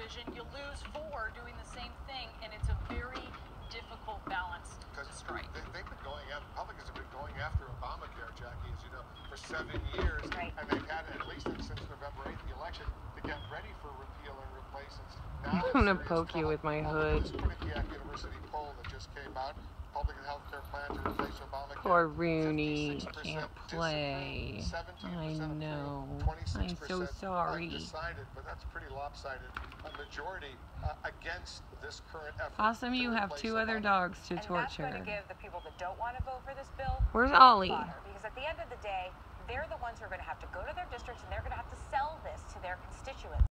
with one provision, you lose four doing the same thing. And it's a very difficult balance to strike. they, they've been going after, Republicans have been going after Obamacare, Jackie, as you know, for seven years. Right. And they've had, at least since November 8th, the election, to get ready for repeal and replace. It's now I'm gonna serious poke you with my hood. Quinnipiac University poll that just came out, public health care plan to replace Obamacare. Poor Rooney can't play. I know. I'm so sorry. Undecided, but that's pretty lopsided. A majority uh, against this current effort. Possum, to you have two other Obamacare. dogs to and that's going torture. to give the people that don't want to vote for this bill Where's Ollie? Because at the end of the day, they're the ones who are going to have to go to their districts and they're going to have to sell this to their constituents.